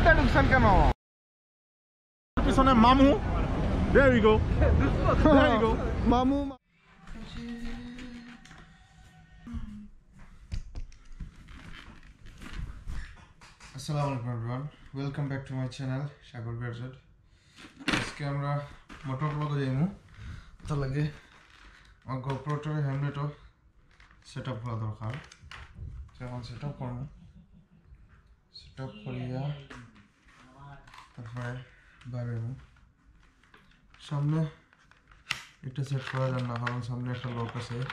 ভিতরে ঢুকছেন কেন? পিছনে মামু। There we go. There you go. মামু আসসালামু আলাইকুম everyone welcome back to my channel Sagar বেরজড আজকে আমরা মোটর ব্লগে যাইমু তার লাগে আমার গোপ্রোটার হেলমেটও সেট আপ করা দরকার। সেট আপ করব সেট আপ করিয়া তারপরে বাইরে যাব সামনে এটা সেট করা যায় না কারণ সামনে একটা লোক আছে।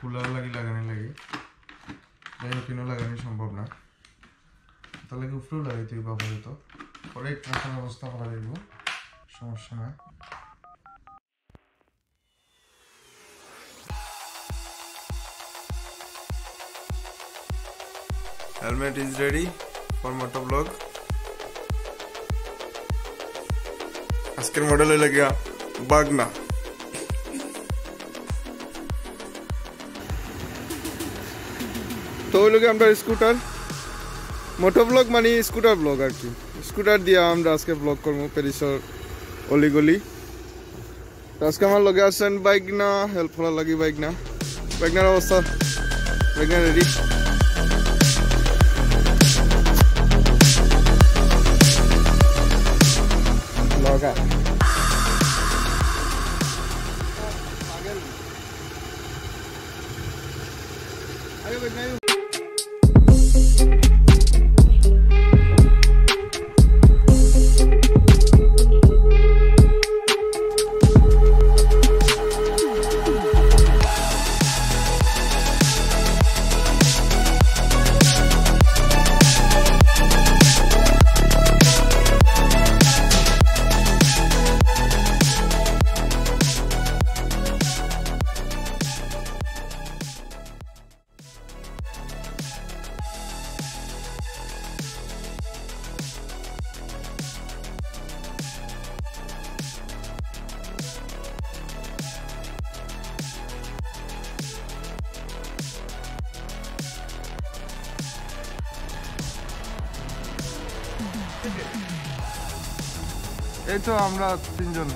কুলার লাগি, লাগানি লাগে। যাই হোক লাগানি সম্ভব না। তাহলে কি উপরেও লাগাইতে হইব আপাতত পরে রাখার ব্যবস্থা করা যাইব সমস্যা না Helmet is ready for moto vlog. আজকের মডেল হইলে গিয়া বাগনা তো হইল গিয়া আমরা স্কুটার মোটো ব্লগ মানে স্কুটার ব্লগ আর কি স্কুটার দিয়ে আমরা আজকে ব্লগ করব প্যারিসর অলিগলি তো আজকে আমার লগে আছেন বাইক না হেল্প করার লাগি বাইক না বাইকনার অবস্থা বাইক না রেডি লগা তো আমরা তিনজন।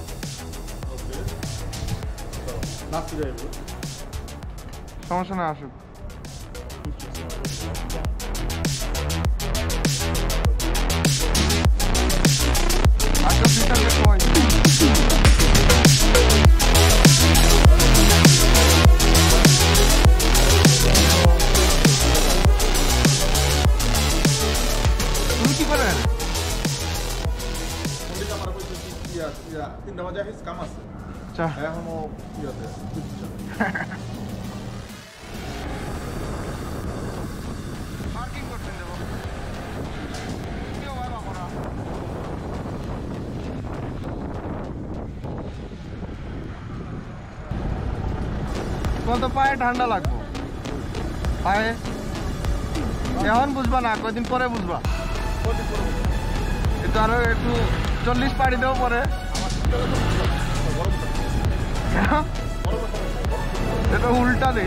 সমস্যা না আসুক। এখনও ইয়াতে পার্কিং করতে দেবো কেউ ভাই বাবরা তোমার তো পায়ে ঠান্ডা লাগবো। পায়ে? এখন বুঝবা না, কয়দিন পরে বুঝবা। একটু আরও একটু চল্লিশ পাড়ি দেবো পরে। देखो उल्टा दे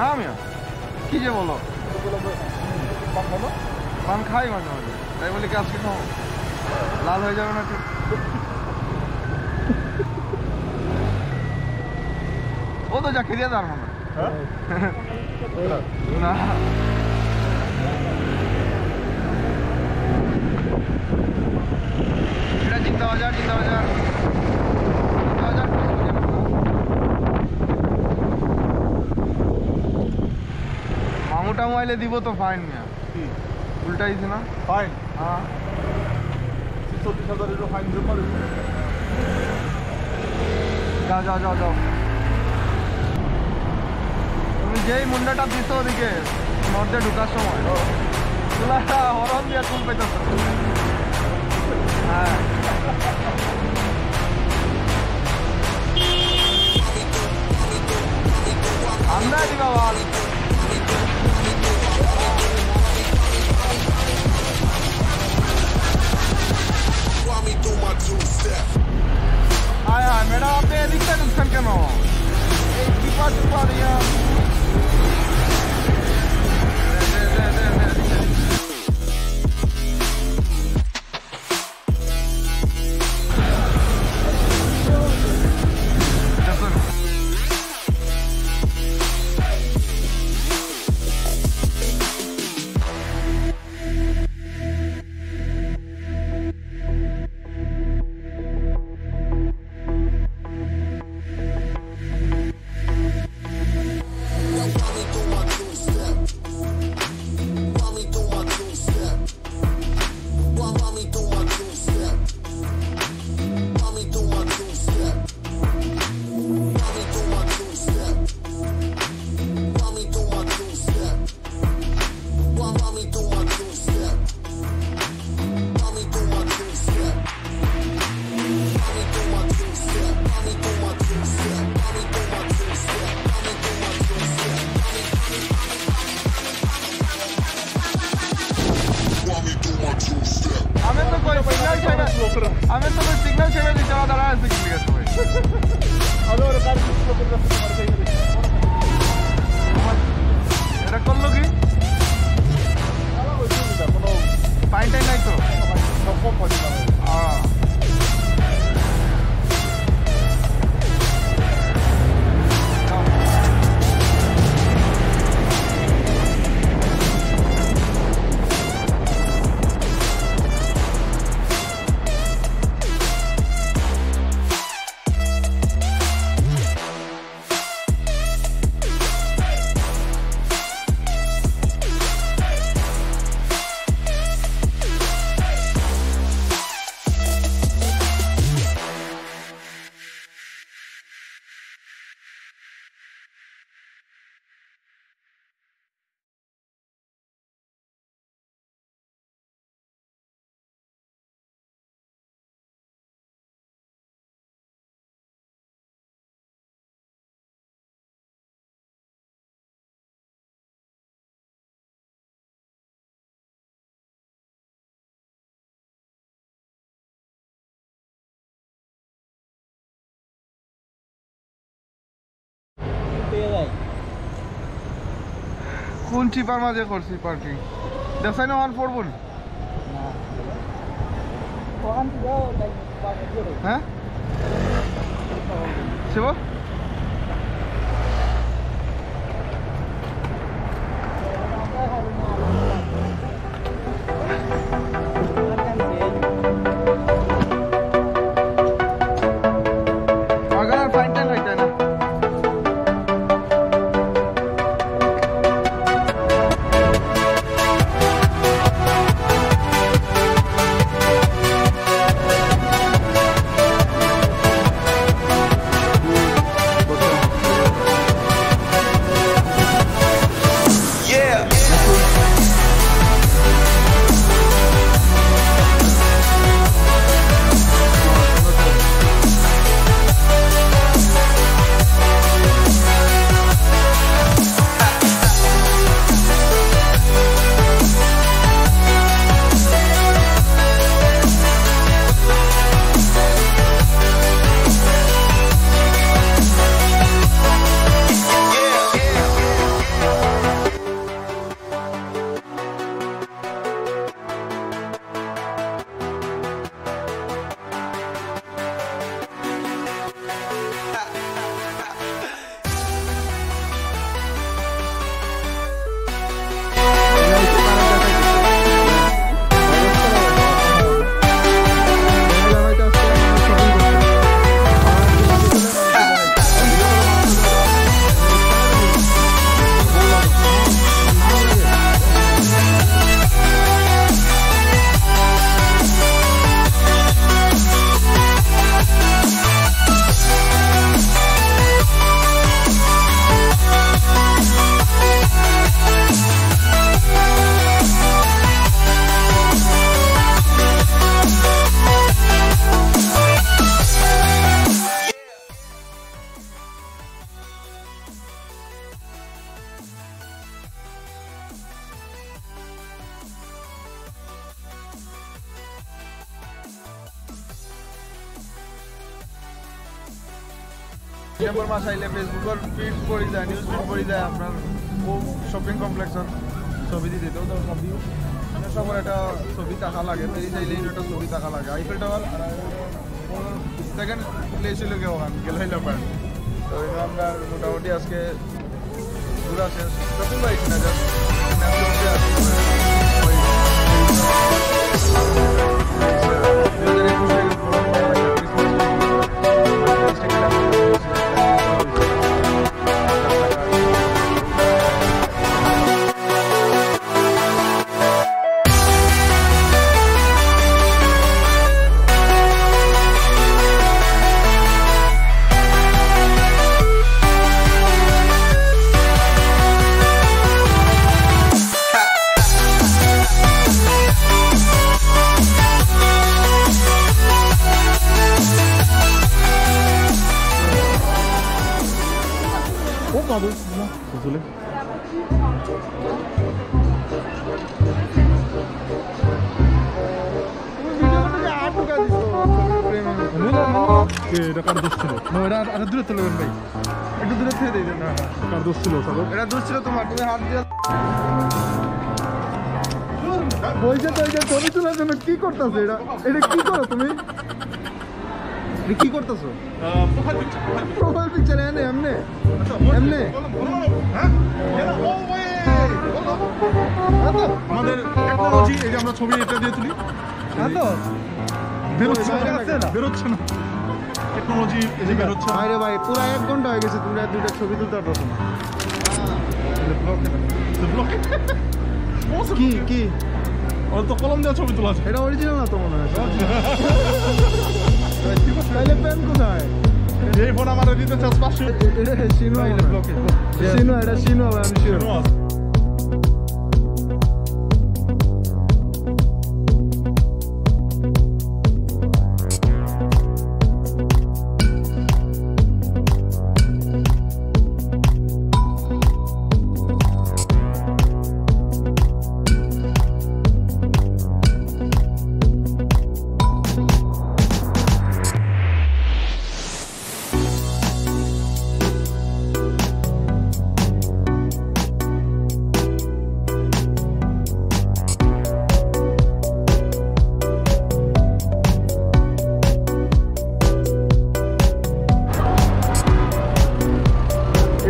নি না মিয়া কি যে বলো পান খাব পান খাই মাঝে মাঝে তাই বলি কি আজকে খাও লাল হয়ে যাবে না ঠিক ও তো যা খেয়ে তার মনে হ্যাঁ না এটা চিন্তা বাজার চিন্তা বাজার চিন্তা বাজার মামু টামু আইলে দিব তো ফাইন মিয়া। কি? উল্টাইছে না ফাইন হ্যাঁ। চল্লিশ হাজারেরও ফাইন জমা দিবি যাও যাও যাও যাও তুমি যেই মুন্ডাটা দিছো ওদিকে মধ্যে ঢুকার সময়। তুলাটা হরন দিয়ে চুল পেতেছ। হ্যাঁ। আমরা দিবা বল আয় হায় ম্যাডাম আপনি এদিকটা ঢুকছেন কেন এই টিপা কোন চিপার মাঝে করছি পার্কিং দেখছাই না ওয়ান ফোর হ্যাঁ? শিব পড়ি যায় নিউজ যায় আপনার ও শপিং কমপ্লেক্সের ছবি দিয়ে দিতেও তো মানে সবার একটা ছবি টাকা লাগে পেরি চাইলে একটা ছবি টাকা লাগে। আইফেল টাওয়ার সেকেন্ড প্লেস কেউ ওখান গেলাইলে পারেন তো আমরা মোটামুটি আজকে ঘুরা শেষ। শপিং বাইক না জাস্ট জন্য কি করতেছো? এটা এটা কি করো তুমি? কি করতেছো? প্রোফাইল পিকচার এনে এমনে? এমনে? আমাদের টেকনোলজি এই যে আমরা ছবি এটা দিয়ে তুলি। বেরোচ্ছে না? বেরোচ্ছে না। টেকনোলজি এই যে বেরোচ্ছে আরে ভাই পুরো এক ঘণ্টা হয়ে গেছে তোমরা দুইটা ছবি তুলতে পারছ না। কি কি? ওর তো কলম দেওয়া ছবি তোলা আছে এটা অরিজিনাল না তো মনে হয় তাইলে পেন কোথায় এই ফোন আমার দিতে চাস পাঁচশো এটা শিনু শিনু এটা শিনু হবে আমি শিওর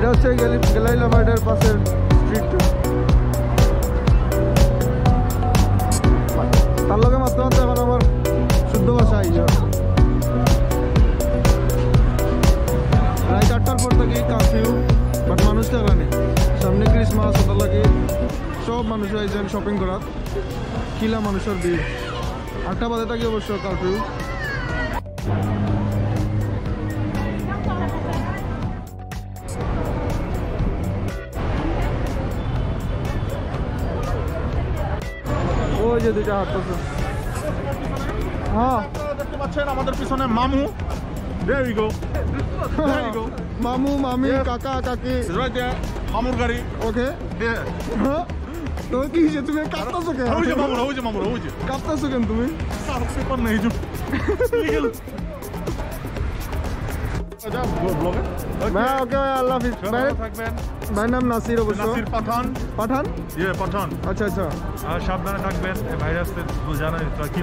এটা হচ্ছে গেলাইলা মার্ডের পাশের স্ট্রিট তার লগে মাত্র মাত্র এখন আমার শুদ্ধ ভাষা আইজ রাত আটটার পর থেকে কারফিউ বাট মানুষ টাকা নেই সামনে ক্রিসমাস ওটার লাগে সব মানুষ শপিং করার। কিলা মানুষের ভিড়। আটটা বাজে থাকি অবশ্য কারফিউ দুইটা হাত হ্যাঁ। দেখতে পাচ্ছেন আমাদের পিছনে মামু। There we go. There you go. মামু মামি কাকা কাকি। Right there. মামুর গাড়ি। ওকে. হ্যাঁ। তো কি হয়েছে? তুমি কাঁপতাছো কেন? যে মামুর ওই মামুর কাঁপতাছো কেন তুমি? স্যার পেপার নেই যে লিগেল ভাইয়ের নাম নাসির অবশ্য পাঠান পাঠান ইয়ে পাঠান আচ্ছা আচ্ছা সাবধানে থাকবেন ভাইরাস কি.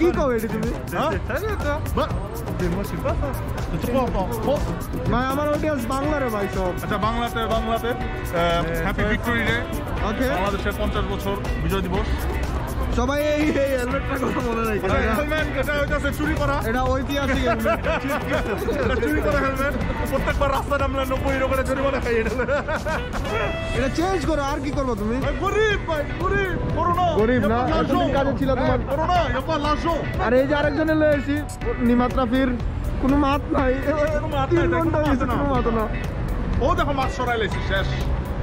কি কবে এটি তুমি Oh, ভাই আমার অডিয়েন্স বাংলারে ভাই সব আচ্ছা বাংলাতে বাংলাতে হ্যাপি ভিক্টোরি ডে ওকে বাংলাদেশের পঞ্চাশ বছর বিজয় দিবস। সবাই এই হেলমেটটার কথা মনে রাখি এটা হেলমেট এটা হইতাছে চুরি করা। এটা ঐতিহাসিক। চুরি করা হেলমেট প্রত্যেকবার রাস্তা নামলে নব্বই করে জরিমানা খাই এটা। এটা চেঞ্জ করো আর কি করব তুমি? গরিব ভাই গরিব করোনা গরিব না, কাজে ছিল তোমার। করোনা এবার লাশো আর এই যে আরেকজনে লয়ে এসি নিমাত্রা ফির। কোনো মাত নাই। কোনো মাত নাই, কোনো মাত না। ও দেখো মাছ সরাই লাইছি শেষ।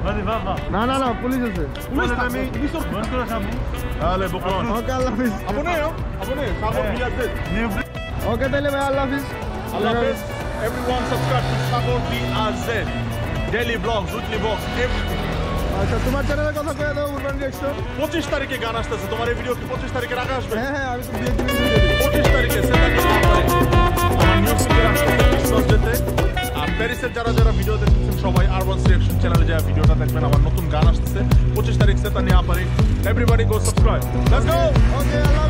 Vas-y, va, va. না না না পুলিশ আছে পুলিশ থাকবে পুলিশের Bonne courage à vous. Allez, bon courage. ওকে আল্লাহ হাফিজ Abonnez, hein Abonnez, Sago Ouais. BRZ. ওকে তাহলে ভাই আল্লাহ হাফিজ Allah Hafiz. Everyone subscribe to Sago BRZ. Daily vlogs, weekly vlogs, everything. আচ্ছা তোমার চ্যানেলের কথা কয়ে দাও উরবান রিয়াকশন পঁচিশ তারিখে গান আসতেছে তোমার এই ভিডিও কি পঁচিশ তারিখের আগে আসবে হ্যাঁ হ্যাঁ আমি তো প্যারিসের যারা যারা ভিডিও দেখতেছেন, সবাই আর ওয়ান সিলেকশন চ্যানেলে যা ভিডিওটা দেখবেন আমার নতুন গান আসতেছে। পঁচিশ তারিখ সে তা নিয়ে আপারি everybody go subscribe let's go okay I love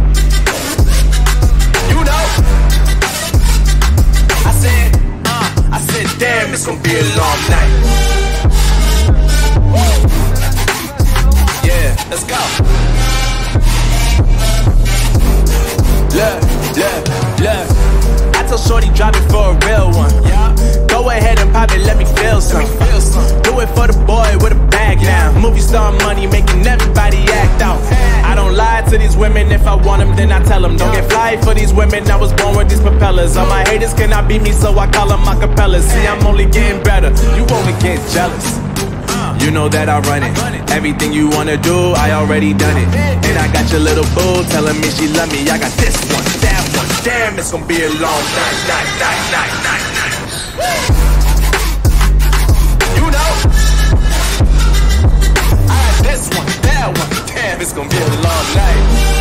I said, damn, it's gonna be a long night. Yeah, let's go. Look, look, look. I told Shorty drop it for a real one. Go ahead and pop it, let me feel some. Do it for the boy with a now. Movie star money making everybody act out. I don't lie to these women. If I want them, then I tell them. Don't get fly for these women. I was born with these propellers. All my haters cannot beat me, so I call them acapellas. See, I'm only getting better. You only get jealous. You know that I run it. Everything you wanna do, I already done it. And I got your little boo telling me she love me. I got this one, that one. Damn, it's gonna be a long night, night, night, night, night, night. It's gonna be a long night.